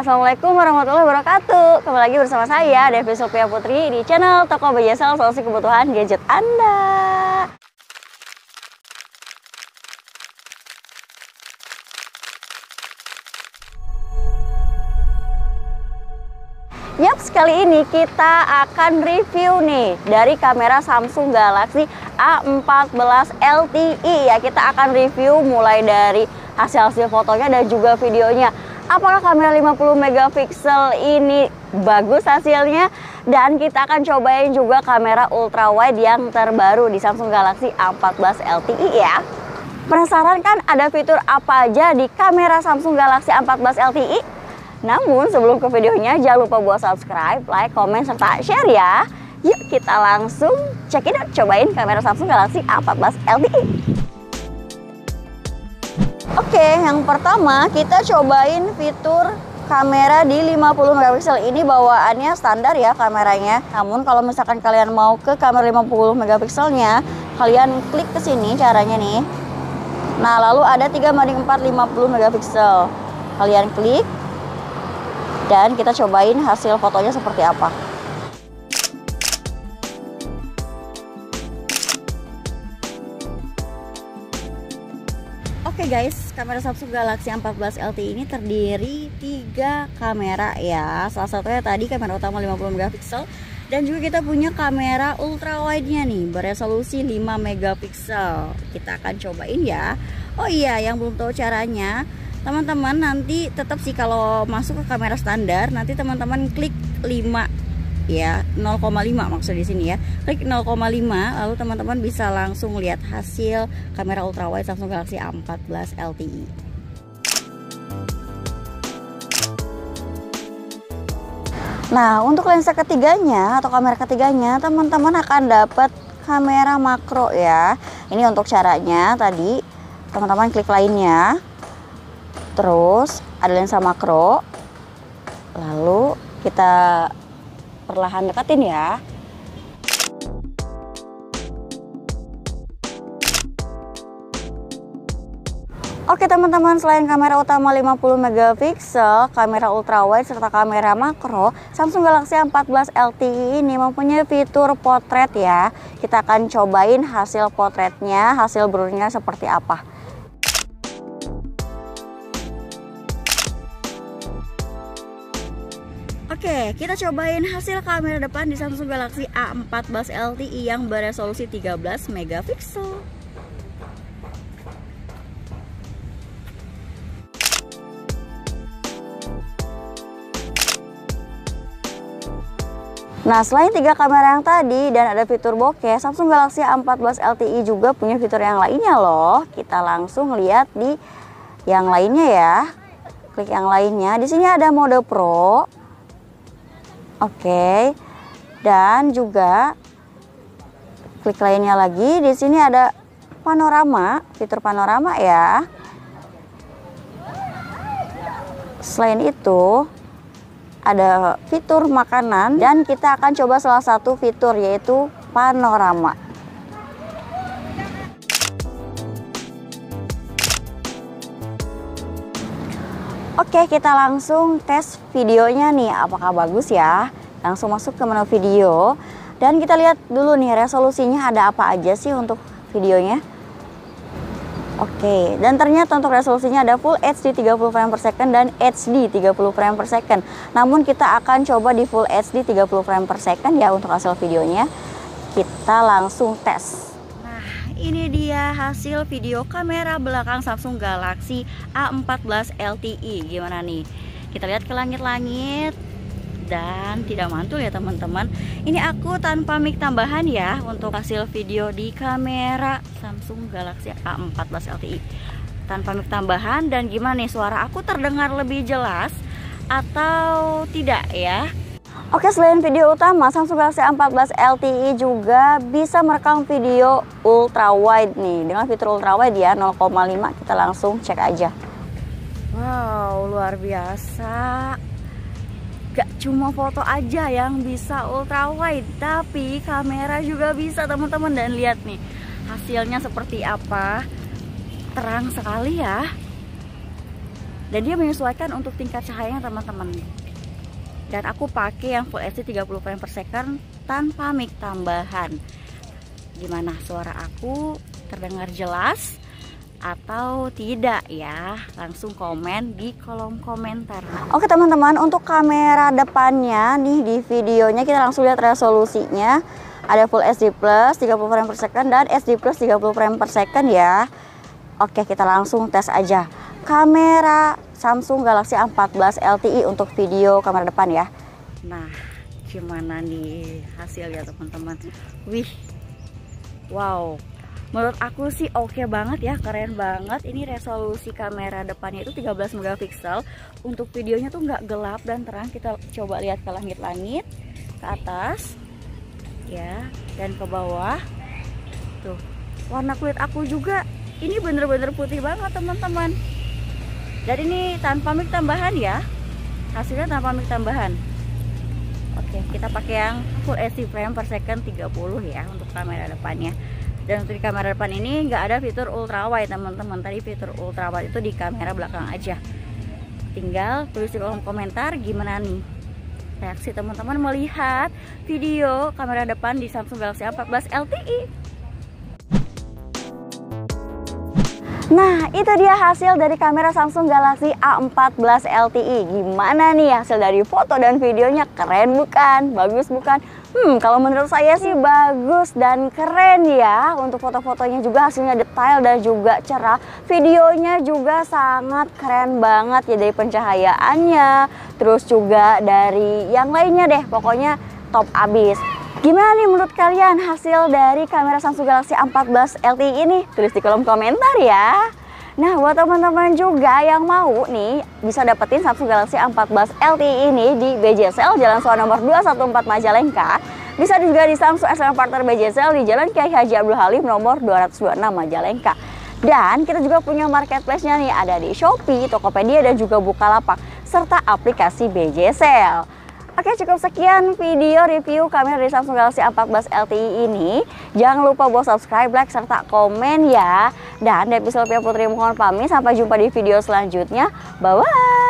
Assalamualaikum warahmatullahi wabarakatuh Kembali lagi bersama saya Devi Sophia Putri Di channel Toko Bejasal Solusi Kebutuhan Gadget Anda Yap, kali ini kita akan review nih dari kamera Samsung Galaxy A14 LTE ya. Kita akan review mulai dari hasil-hasil fotonya dan juga videonya. Apakah kamera 50 megapiksel ini bagus hasilnya? Dan kita akan cobain juga kamera ultra wide yang terbaru di Samsung Galaxy A14 LTE ya. Penasaran kan ada fitur apa aja di kamera Samsung Galaxy A14 LTE? Namun sebelum ke videonya jangan lupa buat subscribe, like, komen, serta share ya. Yuk kita langsung check it out, cobain kamera Samsung Galaxy A14 LTE. Oke, yang pertama kita cobain fitur kamera di 50 megapiksel ini bawaannya standar ya kameranya. Namun kalau misalkan kalian mau ke kamera 50 megapikselnya, kalian klik ke sini caranya nih. Nah, lalu ada 3 banding 4 50 megapiksel. Kalian klik dan kita cobain hasil fotonya seperti apa. Oke okay guys, kamera Samsung Galaxy A14 LTE ini terdiri tiga kamera ya. Salah satunya tadi kamera utama 50 megapiksel dan juga kita punya kamera ultra wide-nya nih beresolusi 5 megapiksel. Kita akan cobain ya. Oh iya, yang belum tahu caranya, teman-teman nanti tetap sih kalau masuk ke kamera standar nanti teman-teman klik 5 ya 0,5 maksud di sini ya. Klik 0,5 lalu teman-teman bisa langsung lihat hasil kamera ultrawide Samsung Galaxy A14 LTE Nah untuk lensa ketiganya atau kamera ketiganya teman-teman akan dapat kamera makro ya. Ini untuk caranya tadi teman-teman klik lainnya. Terus ada lensa makro. Lalu kita perlahan deketin ya Oke teman-teman, selain kamera utama 50 megapiksel, kamera ultrawide serta kamera makro, Samsung Galaxy A14 LTE ini mempunyai fitur potret ya. Kita akan cobain hasil potretnya, hasil blurnya seperti apa. Oke, kita cobain hasil kamera depan di Samsung Galaxy A14 LTE yang beresolusi 13 megapiksel. Nah, selain tiga kamera yang tadi dan ada fitur bokeh, Samsung Galaxy A14 LTE juga punya fitur yang lainnya loh. Kita langsung lihat di yang lainnya ya. Klik yang lainnya. Di sini ada mode Pro, Oke. Dan juga klik lainnya lagi. Di sini ada panorama, fitur panorama ya. Selain itu, ada fitur makanan dan kita akan coba salah satu fitur yaitu panorama. Oke, kita langsung tes videonya nih, apakah bagus ya? Langsung masuk ke menu video. Dan kita lihat dulu nih resolusinya ada apa aja sih untuk videonya. Oke, dan ternyata untuk resolusinya ada Full HD 30 frame per second dan HD 30 frame per second. Namun kita akan coba di Full HD 30 frame per second ya untuk hasil videonya. Kita langsung tes ini dia hasil video kamera belakang Samsung Galaxy A14 LTE gimana nih? Kita lihat ke langit-langit. Dan tidak mantul ya teman-teman. Ini aku tanpa mic tambahan ya untuk hasil video di kamera Samsung Galaxy A14 LTE tanpa mic tambahan dan gimana nih suara aku terdengar lebih jelas atau tidak ya Oke selain video utama Samsung Galaxy A14 LTE juga bisa merekam video ultra wide nih. Dengan fitur ultra wide ya 0,5 kita langsung cek aja. Wow luar biasa. Gak cuma foto aja yang bisa ultra wide tapi kamera juga bisa teman-teman. Dan lihat nih hasilnya seperti apa. Terang sekali ya. Dan dia menyesuaikan untuk tingkat cahayanya teman-teman dan aku pakai yang Full HD 30 frame per second tanpa mic tambahan. Gimana suara aku terdengar jelas atau tidak ya? Langsung komen di kolom komentar. Oke teman-teman untuk kamera depannya nih di videonya kita langsung lihat resolusinya. Ada Full HD Plus 30 frame per second dan HD Plus 30 frame per second ya. Oke kita langsung tes aja kamera Samsung Galaxy A14 LTE untuk video kamera depan ya. Nah gimana nih hasilnya teman-teman? Wih wow. Menurut aku sih oke okay banget ya keren banget. Ini resolusi kamera depannya itu 13 megapiksel. Untuk videonya tuh nggak gelap dan terang. Kita coba lihat ke langit-langit ke atas ya dan ke bawah. Tuh warna kulit aku juga. Ini bener-bener putih banget teman-teman dan ini tanpa mic tambahan ya. Hasilnya tanpa mic tambahan. Oke kita pakai yang full HD frame per second 30 ya untuk kamera depannya. Dan untuk di kamera depan ini nggak ada fitur ultra wide teman-teman. Tadi fitur ultra wide itu di kamera belakang aja. Tinggal tulis di kolom komentar gimana nih reaksi teman-teman melihat video kamera depan di Samsung Galaxy A14 LTE Nah, itu dia hasil dari kamera Samsung Galaxy A14 LTE. Gimana nih hasil dari foto dan videonya? Keren bukan? Bagus bukan? Hmm, kalau menurut saya sih bagus dan keren ya. Untuk foto-fotonya juga hasilnya detail dan juga cerah. Videonya juga sangat keren banget ya dari pencahayaannya. Terus juga dari yang lainnya deh. Pokoknya top abis. Gimana nih menurut kalian hasil dari kamera Samsung Galaxy A14 LTE ini? Tulis di kolom komentar ya. Nah, buat teman-teman juga yang mau nih bisa dapetin Samsung Galaxy A14 LTE ini di BJSL Jalan Suara nomor 214 Majalengka. Bisa juga di Samsung SLM Partner BJSL di Jalan Kiai Haji Abdul Halim nomor 226 Majalengka. Dan kita juga punya marketplace-nya nih ada di Shopee, Tokopedia dan juga Bukalapak serta aplikasi BJSL. Oke cukup sekian video review kamera dari Samsung Galaxy A14 LTE ini. Jangan lupa buat subscribe, like, serta komen ya. Dan dari Putri mohon pamit. Sampai jumpa di video selanjutnya. Bye-bye.